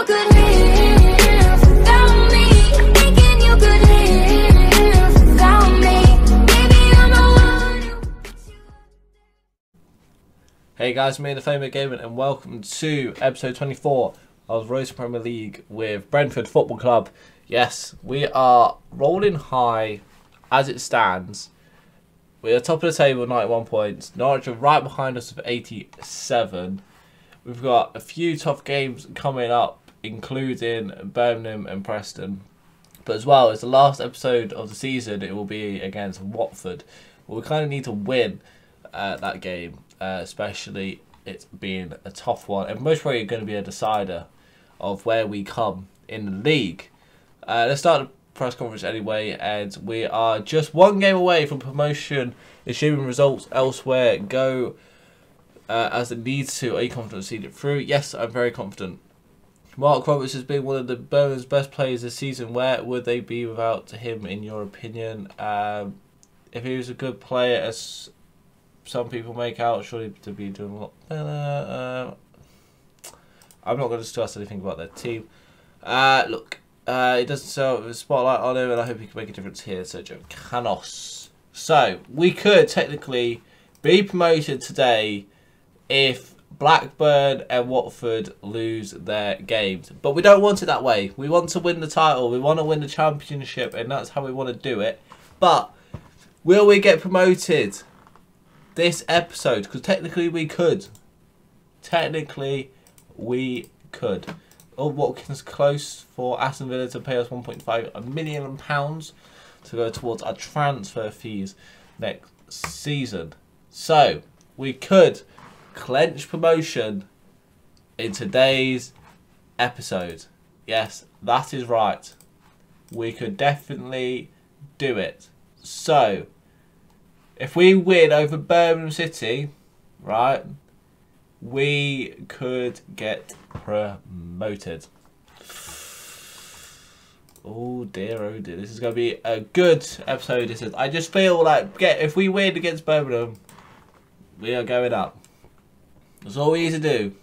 Hey guys, me the Famer Gaming, and welcome to episode 24 of Rose Premier League with Brentford Football Club. Yes, we are rolling high as it stands. We're top of the table, 91 points. Norwich are right behind us with 87. We've got a few tough games coming up, including Birmingham and Preston. But as well, as the last episode of the season, it will be against Watford. We kind of need to win uh, that game, uh, especially it being a tough one, and most probably going to be a decider of where we come in the league. Uh, let's start the press conference anyway, and we are just one game away from promotion, assuming results elsewhere go uh, as it needs to. Are you confident to see it through? Yes, I'm very confident. Marc Roberts has been one of the Burnham's best players this season. Where would they be without him, in your opinion? Um, if he was a good player, as some people make out, surely to be doing a lot better. Uh, I'm not going to discuss anything about their team. Uh, look, uh, it doesn't sell the spotlight on him, and I hope he can make a difference here, Sergio Canos. So, we could technically be promoted today if Blackburn and Watford lose their games. But we don't want it that way. We want to win the title. We want to win the championship, and that's how we want to do it. But will we get promoted this episode? Because technically we could. Technically we could. Oh, Watkins close for Aston Villa to pay us 1.5 million pounds to go towards our transfer fees next season. So we could clench promotion in today's episode. Yes, that is right. We could definitely do it. So, if we win over Birmingham City, right, we could get promoted. Oh dear, oh dear. This is going to be a good episode. This is. I just feel like get if we win against Birmingham, we are going up. That's all we need to do.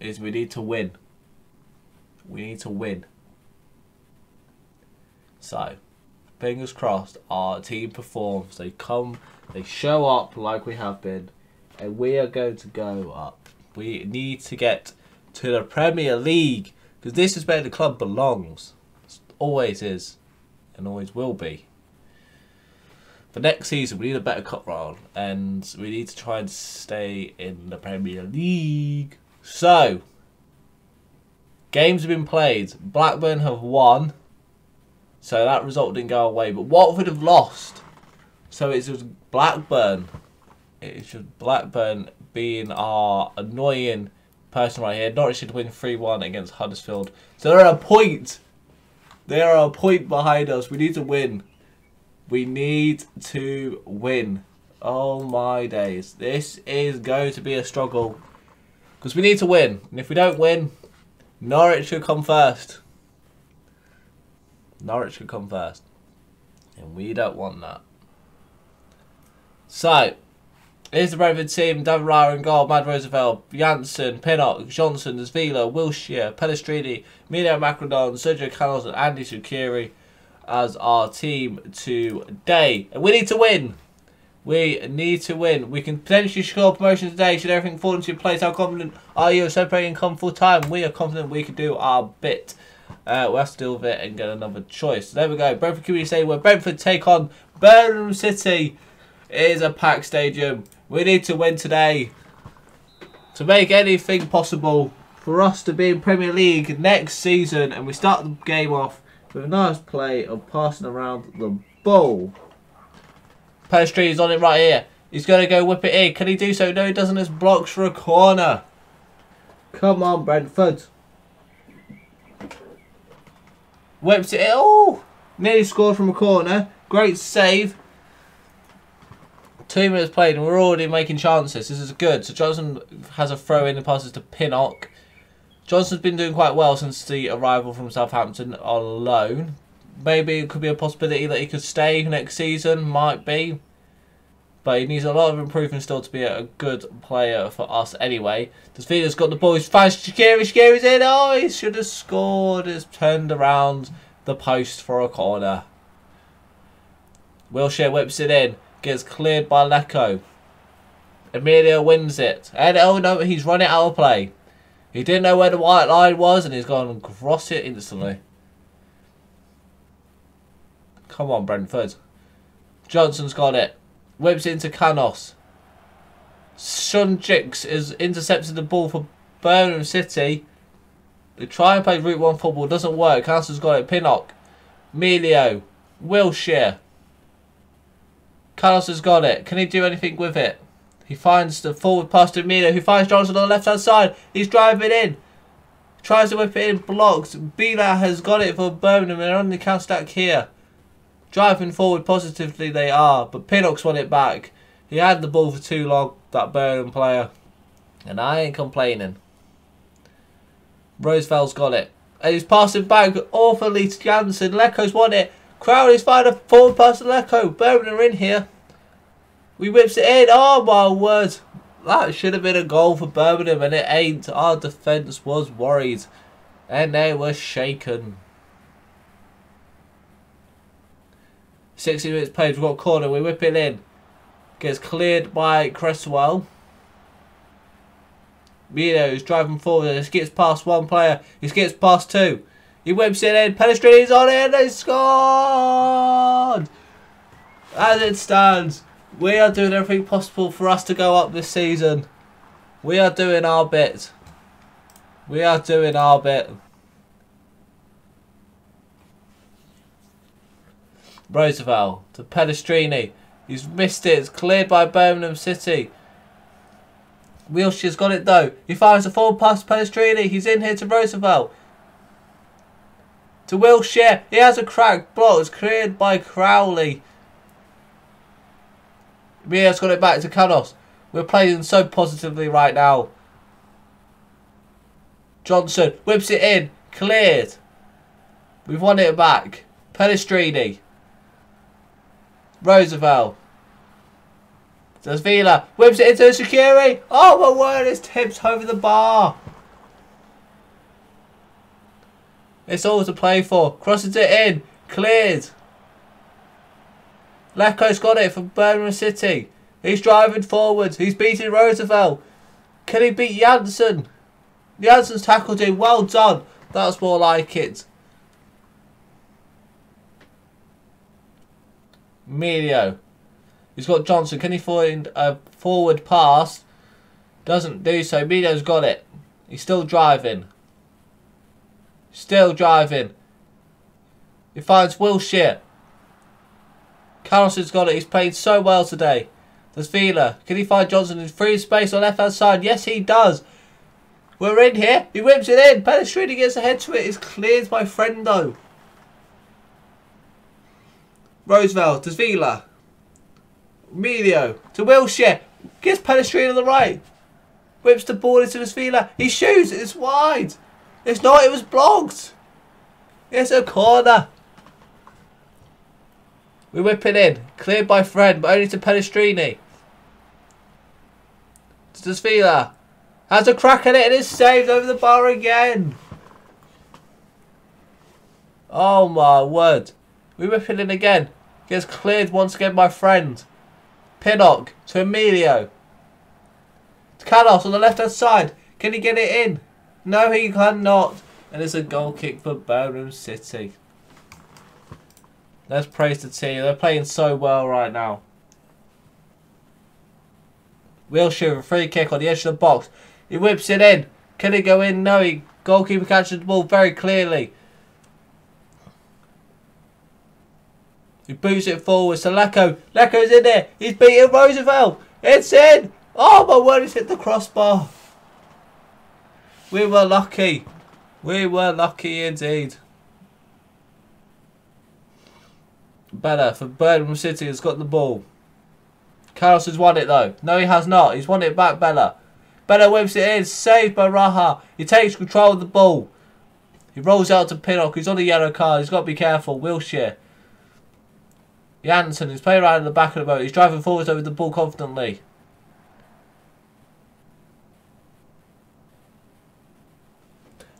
Is we need to win. We need to win. So, fingers crossed, our team performs. They come, they show up like we have been, and we are going to go up. We need to get to the Premier League because this is where the club belongs. It always is, and always will be. For next season, we need a better cup run, and we need to try and stay in the Premier League. So, games have been played. Blackburn have won, so that result didn't go away. But Watford have lost, so it's just Blackburn. It's just Blackburn being our annoying person right here. Norwich should win 3 1 against Huddersfield. So they're a point. They are a point behind us. We need to win. We need to win. Oh my days. This is going to be a struggle. Because we need to win. And if we don't win, Norwich should come first. Norwich should come first. And we don't want that. So, Here's the Brentford team. David Raya in goal. Mad Roosevelt, Janssen, Pinnock, Johnson, Vila, Wilshire, Pelestrini, Mino Marcondes, Sergio Canos and Andy Shaqiri as our team today. And we need to win. We need to win. We can potentially score promotion today should everything fall into place. How confident are you of separating come full time? We are confident we can do our bit. Uh, we'll have to deal with it and get another choice. So there we go. Brentford Community say where Brentford take on Birmingham City. It is a packed stadium. We need to win today to make anything possible for us to be in Premier League next season. And we start the game off with a nice play of passing around the ball. Pelestrini is on it right here. He's going to go whip it in. Can he do so? No, he doesn't. It's blocks for a corner. Come on, Brentford. Whips it. Oh! Nearly scored from a corner. Great save. Two minutes played and we're already making chances. This is good. So Johnson has a throw in and passes to Pinnock. Johnson's been doing quite well since the arrival from Southampton on loan. Maybe it could be a possibility that he could stay next season. Might be. But he needs a lot of improvement still to be a good player for us anyway. Dasilva's got the ball. He's finds Shaqiri. Shaqiri's in. Oh, he should have scored. It's turned around the post for a corner. Wilshire whips it in. Gets cleared by Lecco. Emilio wins it. And oh no, he's run it out of play. He didn't know where the white line was and he's gone and cross it instantly. Come on, Brentford. Johnson's got it. Whips into Canos. Sunjix is intercepted the ball for Birmingham City. They try and play Route 1 football. Doesn't work. Canos's got it. Pinnock. Melio. Wilshire. Carlos has got it. Can he do anything with it? He finds the forward pass to Melio, who finds Johnson on the left hand side. He's driving in. Tries to whip it in. Blocks. Bila has got it for Birmingham. They're on the counter stack here. Driving forward positively they are, but Pinnock's won it back. He had the ball for too long, that Birmingham player. And I ain't complaining. Roosevelt's got it. And he's passing back awfully to Jansen. Lecco's won it. Crowley's fired a forward pass to Lecco. Birmingham are in here. We whips it in. Oh my word. That should have been a goal for Birmingham and it ain't. Our defence was worried. And they were shaken. 60 minutes played. We've got a corner. We whip it in. Gets cleared by Cresswell. Mino is driving forward. He skips past one player. He skips past two. He whips it in. Pelestrini's on it and they scored! As it stands, we are doing everything possible for us to go up this season. We are doing our bit. We are doing our bit. Roosevelt to Pelestrini. He's missed it. It's cleared by Birmingham City. Wilshire's got it though. He finds a forward pass to Pelestrini. He's in here to Roosevelt. To Wilshire. He has a crack. Block. It's cleared by Crowley. Mia's got it back to Canos. We're playing so positively right now. Johnson whips it in. Cleared. We've won it back. Pelestrini. Roosevelt. Dasilva. Whips it into Shaqiri. Oh my word, it's tipped over the bar. It's all to play for. Crosses it in. Cleared. Lecco's got it from Birmingham City. He's driving forward. He's beating Roosevelt. Can he beat Janssen? Janssen's tackled him. Well done. That's more like it. Emilio. He's got Johnson. Can he find a forward pass? Doesn't do so. Emilio's got it. He's still driving. Still driving. He finds Wilshire. Carlos has got it. He's played so well today. There's Vila. Can he find Johnson in free space on left hand side? Yes, he does. We're in here. He whips it in. Pelestrini gets ahead to it. It's cleared by Friendo. Roosevelt to Vila. Emilio to Wilshire. Gets Pelestrini on the right. Whips the ball into his Vila. He shoots. It's wide. It's not. It was blocked. It's a corner. We whip it in. Cleared by Fred, but only to Pelestrini. To Dasilva. Has a crack at it and it's saved over the bar again. Oh my word. We whip it in again. Gets cleared once again by Friend. Pinnock to Emilio. To Carlos on the left hand side. Can he get it in? No, he cannot. And it's a goal kick for Birmingham City. Let's praise the team. They're playing so well right now. Wilshire with a free kick on the edge of the box. He whips it in. Can it go in? No, he goalkeeper catches the ball very clearly. He boots it forward to Lecco. Lecco's in there. He's beating Roosevelt. It's in. Oh my word, it's hit the crossbar. We were lucky. We were lucky indeed. Bella for Birmingham City has got the ball. Carlos has won it though. No, he has not. He's won it back, Bella. Bella whips it in. Saved by Raya. He takes control of the ball. He rolls out to Pinnock. He's on a yellow card. He's got to be careful. Wilshire. Janssen is playing around in the back of the boat. He's driving forwards over the ball confidently.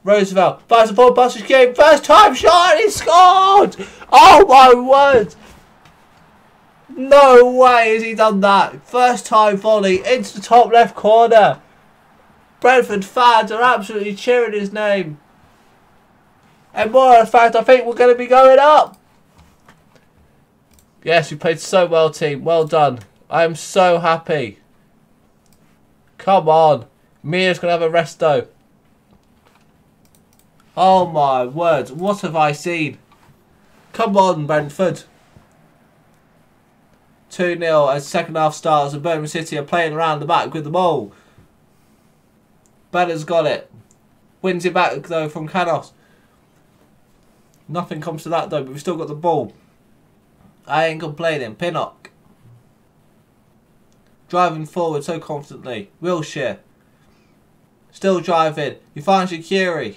Roosevelt fires the ball past his game. First time shot. He scored. Oh my word. No way has he done that. First time volley into the top left corner. Brentford fans are absolutely cheering his name. And more in fact, I think we're going to be going up. Yes, we played so well, team. Well done. I am so happy. Come on. Mia's going to have a resto. Oh my word. What have I seen? Come on, Brentford. 2 0 as second half starts and Birmingham City are playing around the back with the ball. Bella's got it. Wins it back though from Canos. Nothing comes to that though, but we've still got the ball. I ain't complaining. Pinnock. Driving forward so confidently. Wilshire. Still driving. He finds Shaqiri.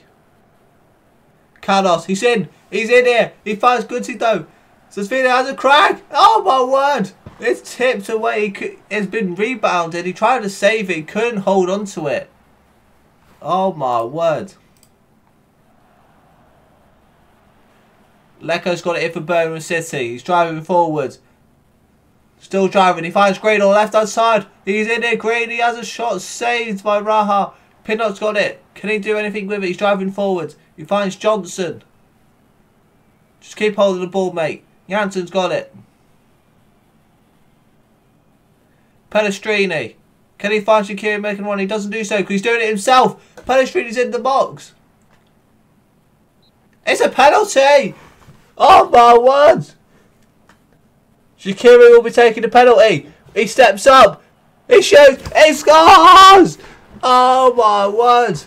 Carlos, he's in. He's in here. He finds Goodsey though. Sasvina has a crack. Oh my word. It's tipped away. He It's been rebounded. He tried to save it. He couldn't hold on to it. Oh my word. Leco's got it in for Birmingham City. He's driving forward. Still driving. He finds Green on the left hand side. He's in there. Green. He has a shot saved by Raya. Pinnock's got it. Can he do anything with it? He's driving forward. He finds Johnson. Just keep holding the ball, mate. Janssen's got it. Pelestrini. Can he find Shaqiri making one? He doesn't do so because he's doing it himself. Pelestrini's in the box. It's a penalty! Oh my word! Shaqiri will be taking the penalty. He steps up. He shoots. He scores! Oh my word!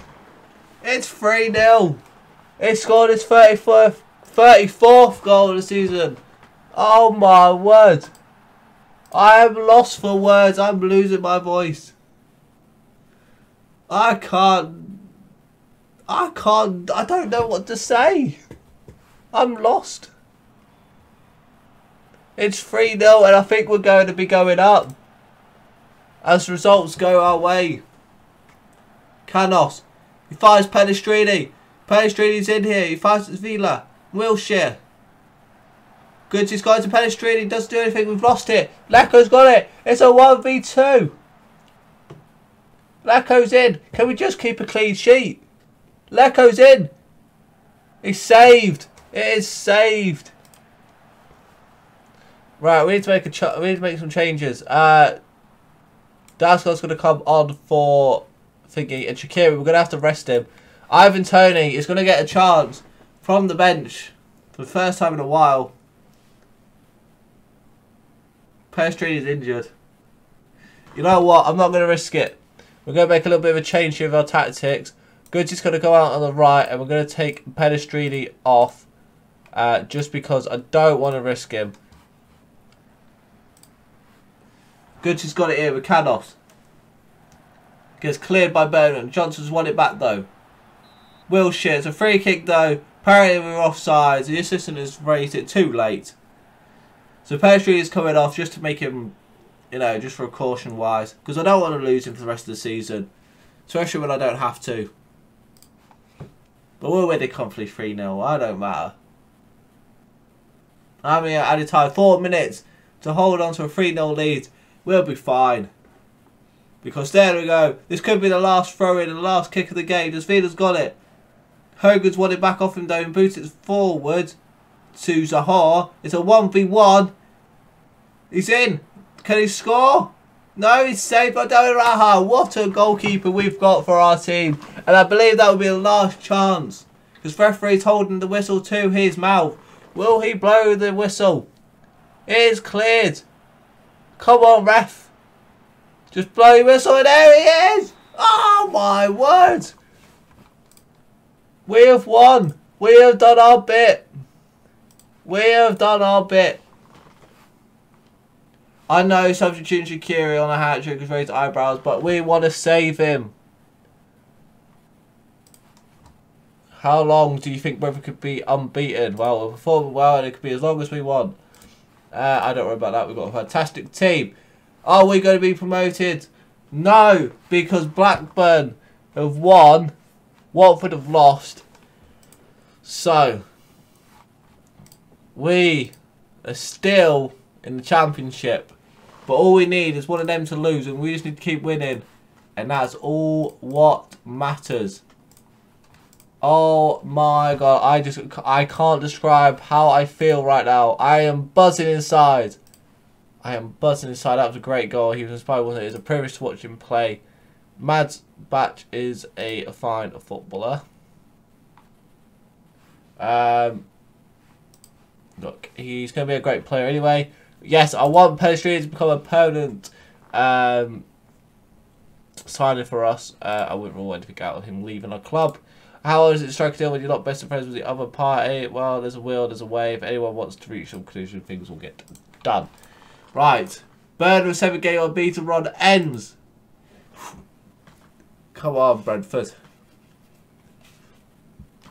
It's 3 0. He scored his 34th, 34th goal of the season. Oh my word! I am lost for words. I'm losing my voice. I can't. I can't. I don't know what to say. I'm lost. It's 3 0, and I think we're going to be going up. As results go our way. Canos. He fires Pelestrini. Pelestrini's in here. He fires Villa. Wilshire. Goods, he's got to Pelestrini. Doesn't do anything. We've lost it. Lacko's got it. It's a 1v2. Lacko's in. Can we just keep a clean sheet? Lacko's in. He's saved. It is saved. Right, we need to make a we need to make some changes. Uh, going to come on for thingy, and Shaqiri. We're going to have to rest him. Ivan Toney is going to get a chance from the bench for the first time in a while. Pestrini is injured. You know what? I'm not going to risk it. We're going to make a little bit of a change here with our tactics. Goods is going to go out on the right, and we're going to take Pedestrini off, uh, just because I don't want to risk him. Goods got it here with Canos. Gets cleared by Bowman. Johnson's won it back though. Wilshire, it's a free kick though. Apparently we're offside. The assistant has raised it too late. So Pedestrini is coming off just to make him, you know, just for caution wise. Because I don't want to lose him for the rest of the season. Especially when I don't have to. But we're winning comfortably 3 0. I don't matter. I mean, at a time, four minutes to hold on to a 3 0 lead. We'll be fine. Because there we go. This could be the last throw in and the last kick of the game. As Vida's got it. Hogan's won it back off him though and boots it forward to Zahar. It's a 1v1. He's in. Can he score? No, he's saved by David Raya. What a goalkeeper we've got for our team. And I believe that will be the last chance. Because referee's holding the whistle to his mouth. Will he blow the whistle? It is cleared. Come on, ref. Just blow your whistle there he is. Oh my word. We have won. We have done our bit. We have done our bit. I know substituting Shaqiri on a hat trick has raised eyebrows, but we want to save him. How long do you think Brentford could be unbeaten? Well, performing well and it could be as long as we want. Uh, I don't worry about that. We've got a fantastic team. Are we going to be promoted? No, because Blackburn have won. Watford have lost. So, we are still in the championship. But all we need is one of them to lose, and we just need to keep winning. And that's all what matters. Oh my god, I just I can't describe how I feel right now. I am buzzing inside. I am buzzing inside. That was a great goal. He was inspired, wasn't it? It's a privilege to watch him play. Mads Batch is a fine footballer. Um, look, he's going to be a great player anyway. Yes, I want Pelestrini to become a permanent um, signing for us. Uh, I wouldn't rule anything out of him leaving our club. How is it strike a deal when you're not best of friends with the other party? Well, there's a will, there's a way. If anyone wants to reach some conclusion, things will get done. Right. Bird with seven game on beat run ends. Come on, Brentford.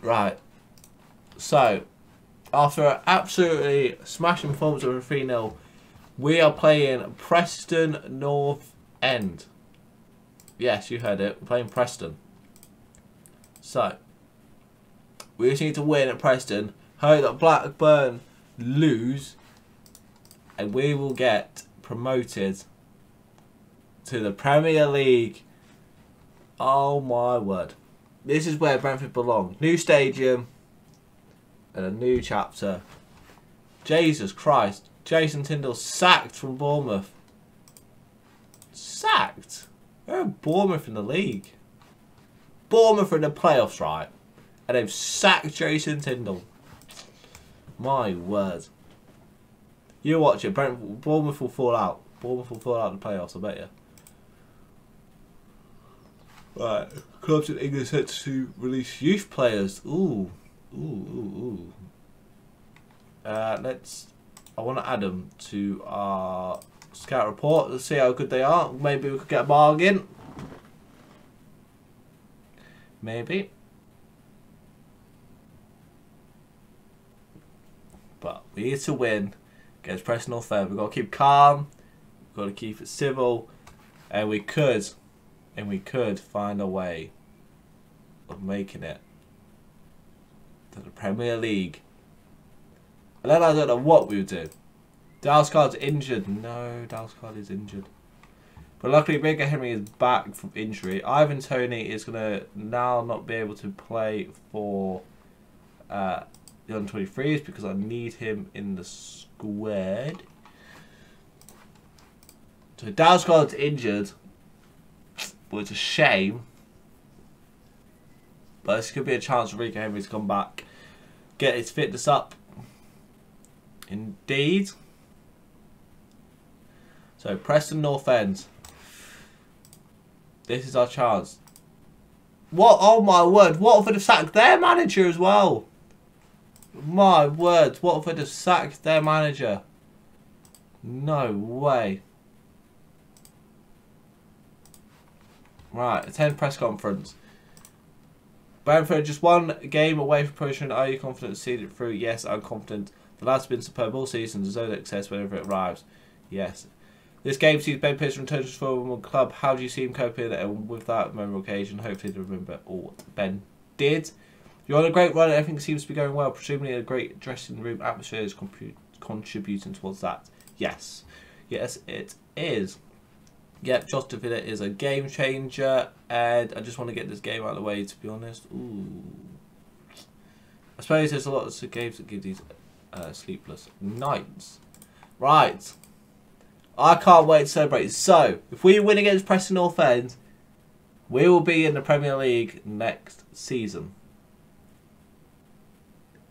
Right. So, after an absolutely smashing performance of a 3 0, we are playing Preston North End. Yes, you heard it. We're playing Preston. So, we just need to win at Preston. Hope that Blackburn lose. And we will get promoted to the Premier League. Oh my word. This is where Brentford belong. New stadium and a new chapter. Jesus Christ. Jason Tindall sacked from Bournemouth. Sacked? They're Bournemouth in the league. Bournemouth are in the playoffs, right? And they've sacked Jason Tindall. My word. You watch it. Bournemouth will fall out. Bournemouth will fall out in the playoffs, I bet you. Right. Clubs in England set to release youth players. Ooh. Ooh, ooh, ooh. Uh, let's. I want to add them to our scout report. Let's see how good they are. Maybe we could get a bargain. Maybe. But we need to win against Preston North End. We've got to keep calm. We've got to keep it civil. And we could, and we could find a way of making it to the Premier League. And then I don't know what we would do. Dalsgaard's injured. No, Dalsgaard is injured. But luckily, Rico Henry is back from injury. Ivan Toney is going to now not be able to play for uh, the under 23s because I need him in the squad. So Dalsgaard's injured, which is a shame. But this could be a chance for Rico Henry to come back, get his fitness up. Indeed. So Preston North End. This is our chance. What? Oh my word! Watford have sacked their manager as well. My word! Watford have sacked their manager. No way. Right, attend press conference. Brentford just one game away from promotion. Are you confident to see it through? Yes, I'm confident. The lad's been superb all season. No success whenever it arrives. Yes. This game sees Ben Pearson return to his former club. How do you see him coping with that memorable occasion? Hopefully to remember all Ben did. You're on a great run everything seems to be going well. Presumably a great dressing room atmosphere is contributing towards that. Yes. Yes, it is. Yep, Josh Dasilva is a game changer, and I just want to get this game out of the way, to be honest. Ooh. I suppose there's a lot of games that give these uh, sleepless nights. Right. I can't wait to celebrate. So, if we win against Preston North End, we will be in the Premier League next season.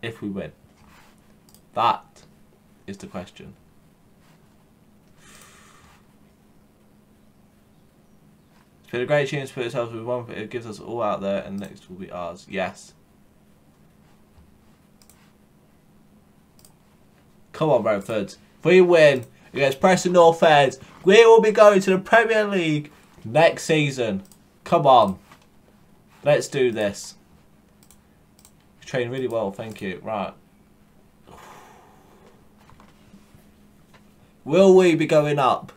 If we win. That is the question. It's a great chance to put ourselves with one. It gives us all out there, and next will be ours. Yes. Come on, Brentford. If we win against Preston North End, we will be going to the Premier League next season. Come on. Let's do this. Trained really well, thank you. Right. Will we be going up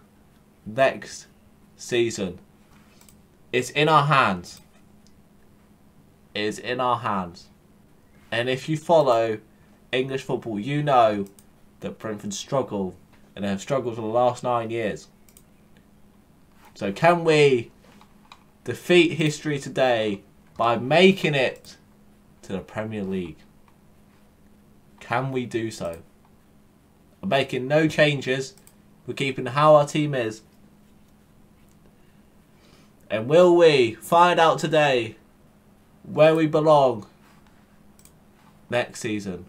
next season? It's in our hands. It is in our hands. And if you follow English football, you know that Brentford struggle and have struggled for the last nine years. So can we defeat history today by making it to the Premier League? Can we do so? I'm making no changes. We're keeping how our team is. And will we find out today where we belong next season?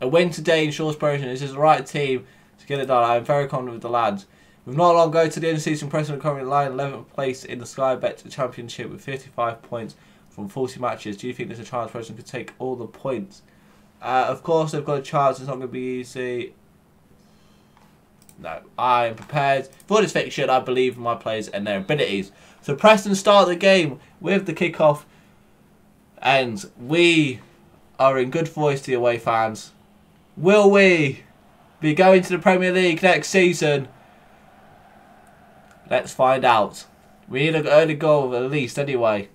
A win today ensures promotion. This is the right team to get it done. I am very confident with the lads. We've not long go to the end of the season. Preston are currently lying 11th place in the Sky Bet Championship with 55 points from 40 matches. Do you think there's a chance Preston could take all the points? Uh, of course, they've got a chance. It's not going to be easy. No, I am prepared for this fixture I believe in my players and their abilities. So Preston start the game with the kickoff, and we are in good voice to the away fans. Will we be going to the Premier League next season? Let's find out. We need an early goal at least, anyway.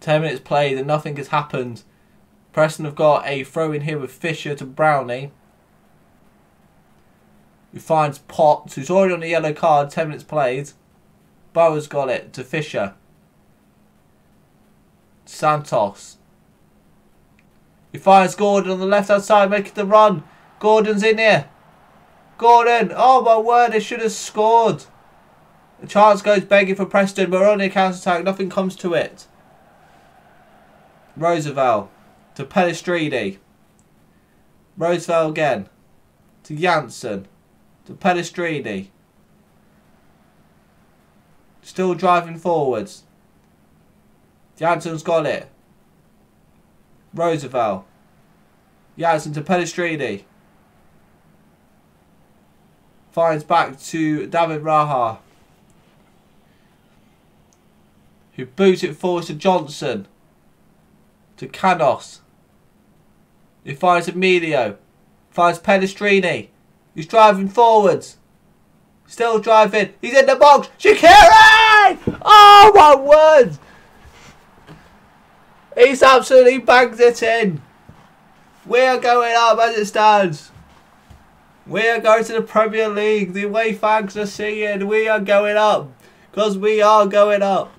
10 minutes played and nothing has happened. Preston have got a throw in here with Fisher to Brownie. Who finds Potts, who's already on the yellow card, 10 minutes played. Bowen's got it to Fisher. Santos. He fires Gordon on the left hand side, making the run. Gordon's in here. Gordon, oh my word, they should have scored. The chance goes begging for Preston, but we're on the counter attack, nothing comes to it. Roosevelt to Pelestrini. Roosevelt again to Janssen to Pelestrini. Still driving forwards. Janssen's got it. Roosevelt. Janssen to Pelestrini. Finds back to David Raya. Who boots it forward to Johnson. To Canos. He finds Emilio. Finds Pelestrini. He's driving forwards. Still driving. He's in the box. Shaqiri! Oh my word! He's absolutely bagged it in. We are going up as it stands. We are going to the Premier League. The way fans are singing. We are going up. Because we are going up.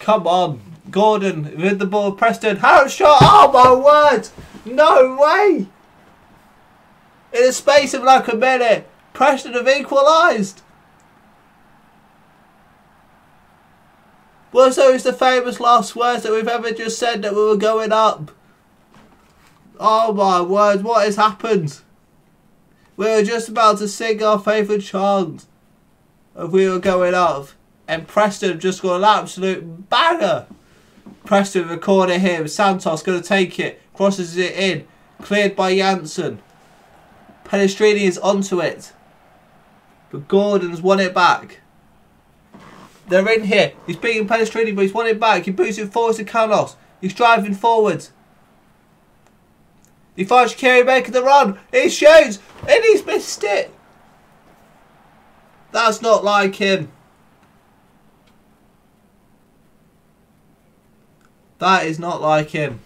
Come on. Gordon with the ball. Preston. Harrop shot. Oh my word. No way. In a space of like a minute, Preston have equalised. So it's the famous last words that we've ever just said that we were going up. Oh my word, what has happened? We were just about to sing our favourite chant of we were going up. And Preston have just got an absolute banger. Preston corner here. Santos going to take it. Crosses it in. Cleared by Janssen. Pelestrini is onto it. But Gordon's won it back. They're in here. He's beating Pelestrini, but he's won it back. He boots it forward to Carlos. He's driving forward. He finds Shaqiri making the run. He shoots. And he's missed it. That's not like him. That is not like him.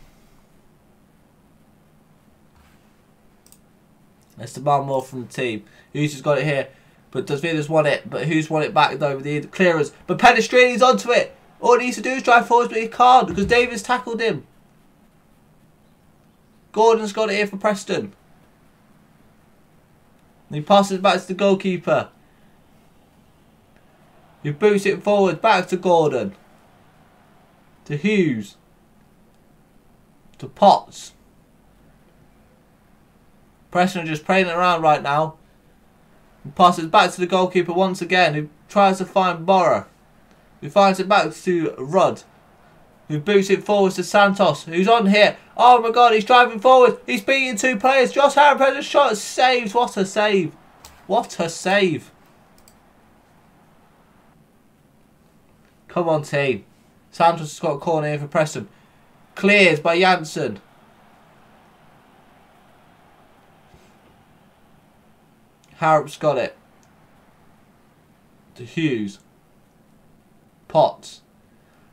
Let's demand more from the team. Who's just got it here? But does Vidas want it? But who's won it back though with the clearance? But Pelestrini's onto it. All he needs to do is drive forwards, but he can't because Davis tackled him. Gordon's got it here for Preston. And he passes back to the goalkeeper. He boots it forward, back to Gordon. To Hughes. To Potts. Preston just playing around right now. He passes back to the goalkeeper once again, who tries to find Borough. Who finds it back to Rudd. Who boots it forwards to Santos, who's on here. Oh my god, he's driving forward. He's beating two players. Josh Harrop has shot, saves. What a save. What a save. Come on, team. Santos has got a corner here for Preston. Cleared by Janssen. Harrop's got it. To Hughes. Potts.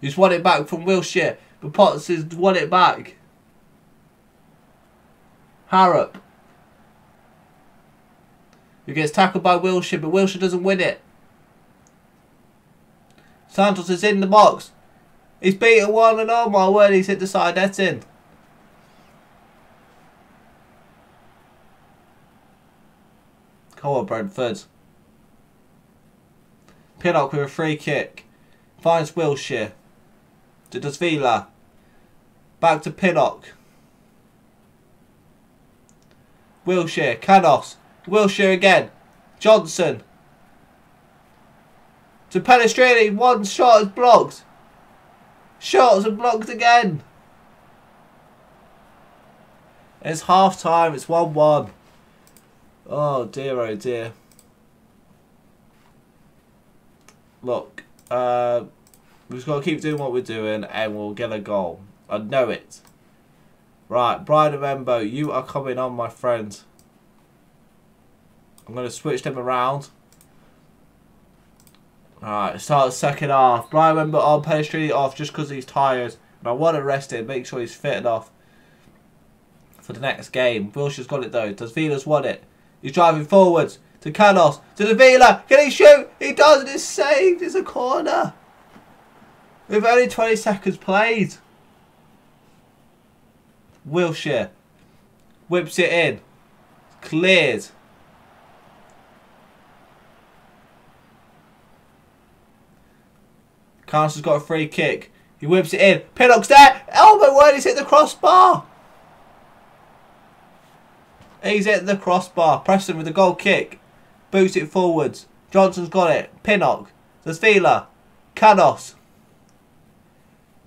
He's won it back from Wilshire. But Potts has won it back. Harrop. Who gets tackled by Wilshire, but Wilshire doesn't win it. Santos is in the box. He's beaten one and oh my word, he's hit the side netting. Come Oh, on, Brentford. Pinnock with a free kick. Finds Wilshire. To Dasilva. Back to Pinnock. Wilshire. Canos. Wilshire again. Johnson. To Pelestrini. One shot is blocked. Shots are blocked again. It's half time. It's 1 1. Oh dear, oh dear. Look, uh, we've got to keep doing what we're doing and we'll get a goal. I know it. Right, Bryan Mbeumo, you are coming on, my friend. I'm going to switch them around. Alright, start the second half. Bryan Mbeumo on, Pelestrini off just because he's tired. And I want to rest him, make sure he's fit enough for the next game. Wilshire's got it though. Dasilva's want it? He's driving forwards to Canos to the Vila. Can he shoot? He does and it's saved. It's a corner. With only 20 seconds played. Wilshire whips it in. Cleared. Canos has got a free kick. He whips it in. Pinnock's there. My word, he's hit the crossbar. He's hit the crossbar. Preston with a goal kick. Boots it forwards. Johnson's got it. Pinnock. There's Vila. Canos.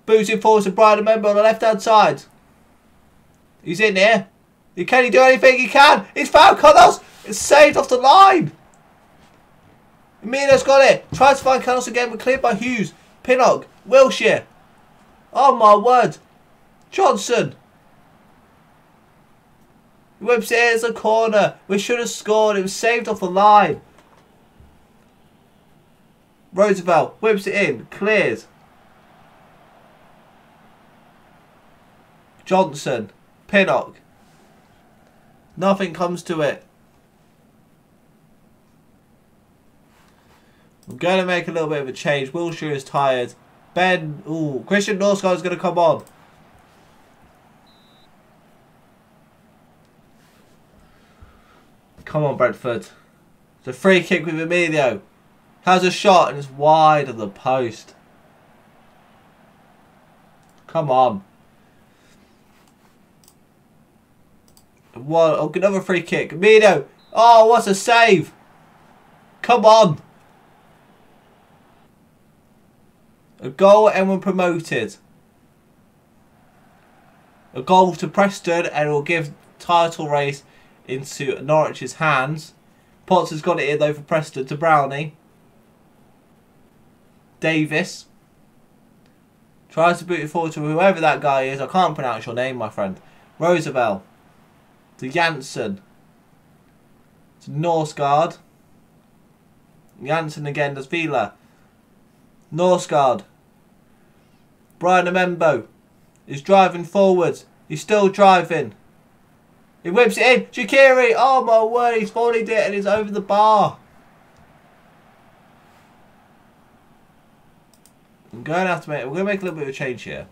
Boots it forwards to Bryan Mbeumo on the left hand side. He's in here. Can he do anything? He can. He's found Canos. It's saved off the line. Emilio's got it. Tries to find Canos again, but cleared by Hughes. Pinnock. Wilshire. Oh my word. Johnson. Whips it as a corner. We should have scored. It was saved off the line. Roosevelt whips it in. Clears. Johnson. Pinnock. Nothing comes to it. I'm going to make a little bit of a change. Wilshire is tired. Ben. Ooh. Christian is going to come on. Come on, Brentford. It's a free kick with Emilio. Has a shot and it's wide of the post. Come on. One, oh, another free kick. Emilio. Oh, what a save. Come on. A goal and we're promoted. A goal to Preston and it will give title race into Norwich's hands. Potts has got it in though for Preston to Brownie. Davis. Tries to boot it forward to whoever that guy is. I can't pronounce your name, my friend. Roosevelt. To Janssen. To Norsgaard. Janssen again Dasilva. Norsgaard. Bryan Mbeumo is driving forwards. He's still driving. He whips it in. Shaqiri. Oh my word. He's volleyed it and it's over the bar. I'm going to have to make. We're going to make a little bit of a change here.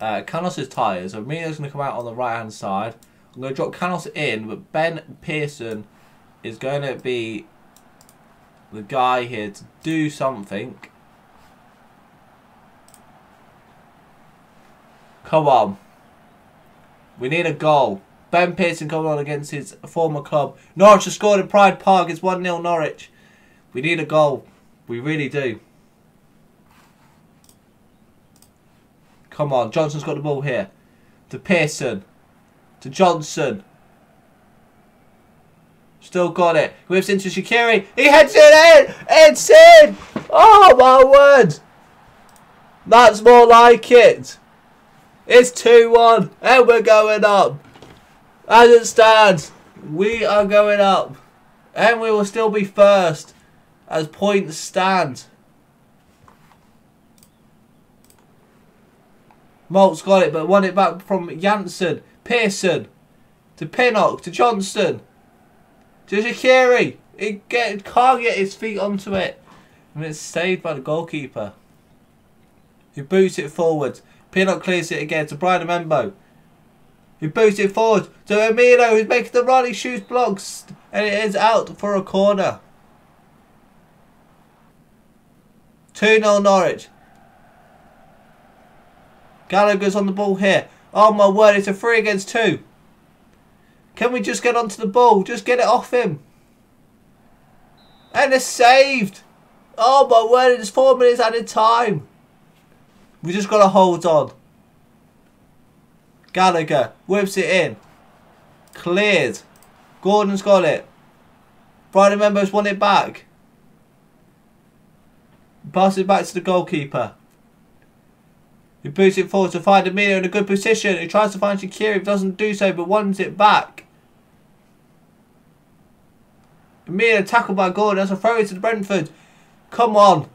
Uh, Canos is tired, so Emilio's going to come out on the right hand side. I'm going to drop Canos in, but Ben Pearson is going to be the guy here to do something. Come on. We need a goal. Ben Pearson coming on against his former club. Norwich has scored in Pride Park. It's 1-0 Norwich. We need a goal. We really do. Come on. Johnson's got the ball here. To Pearson. To Johnson. Still got it. Whips into Shaqiri. He heads it in. It's in. Oh my word. That's more like it. It's 2-1 and we're going up. As it stands, we are going up. And we will still be first as points stand. Malt's got it, but won it back from Janssen, Pearson, to Pinnock, to Johnston, to Shaqiri. He get, can't get his feet onto it. And it's saved by the goalkeeper. He boots it forward. Pinnock clears it again to Bryan Mbeumo. He boots it forward to Emilio, who's making the run. He shoots blocks, and it is out for a corner. 2 0 Norwich. Gallagher's on the ball here. Oh my word, it's a 3 against 2. Can we just get onto the ball? Just get it off him. And it's saved. Oh my word, it's 4 minutes added time. We just got to hold on. Gallagher whips it in. Cleared. Gordon's got it. Bryan Mbeumo won it back. Passes it back to the goalkeeper. He boots it forward to find Emilio in a good position. He tries to find Shaqiri, doesn't do so, but wants it back. Emilio tackled by Gordon. That's a throw into the Brentford. Come on.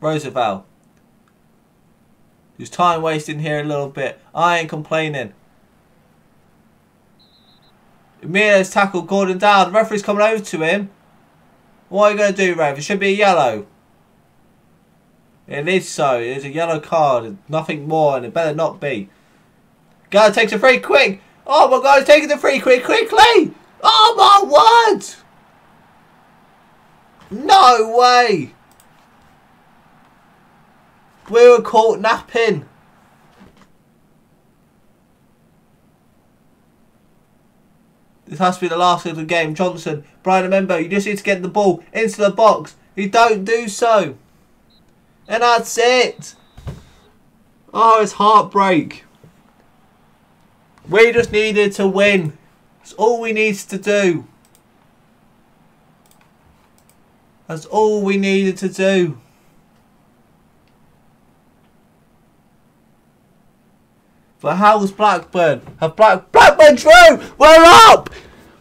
Roosevelt. Who's time wasting here a little bit. I ain't complaining. Emilio's tackled Gordon down. The referee's coming over to him. What are you going to do, Rev? It should be a yellow. It is so. It is a yellow card. Nothing more, and it better not be. Guy takes a free quick. Oh my god, he's taking the free quick quickly. Oh my word. No way. We were caught napping. This has to be the last of the game. Johnson, Bryan Mbeumo, you just need to get the ball into the box. You don't do so. And that's it. Oh, it's heartbreak. We just needed to win. That's all we needed to do. That's all we needed to do. But how's Blackburn? Have Black Blackburn Drew? We're up!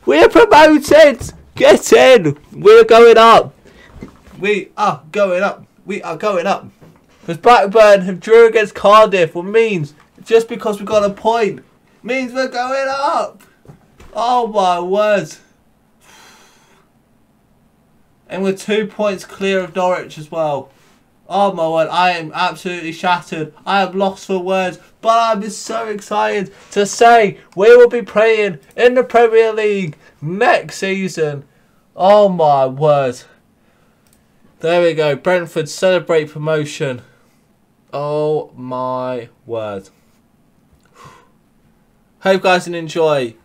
We're promoted! Get in! We're going up! We are going up! We are going up! Because Blackburn have drew against Cardiff, what means just because we got a point means we're going up! Oh my word! And we're two points clear of Norwich as well. Oh my word, I am absolutely shattered. I am lost for words, but I'm so excited to say we will be playing in the Premier League next season. Oh my word. There we go. Brentford celebrate promotion. Oh my word. Hope guys can enjoy.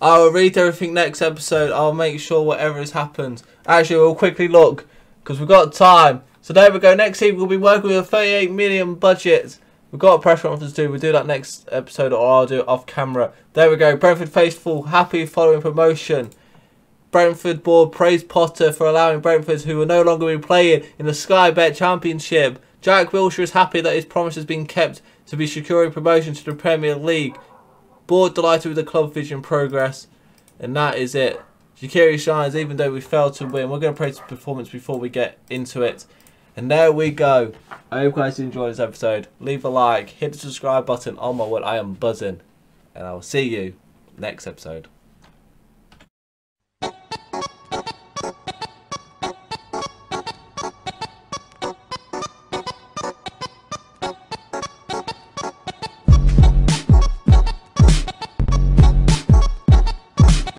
I will read everything next episode. I'll make sure whatever has happened. Actually, we'll quickly look because we've got time. So there we go. Next week we'll be working with a 38 million budget. We've got a press conference to do. We'll do that next episode or I'll do it off camera. There we go. Brentford faithful happy following promotion. Brentford board praised Potter for allowing Brentford, who will no longer be playing in the Sky Bet Championship. Jack Wilshere is happy that his promise has been kept to be securing promotion to the Premier League. Board delighted with the club vision progress. And that is it. Shaqiri shines even though we failed to win. We're going to praise his performance before we get into it. And there we go. I hope you guys enjoyed this episode. Leave a like, hit the subscribe button. Oh my word, I am buzzing. And I will see you next episode.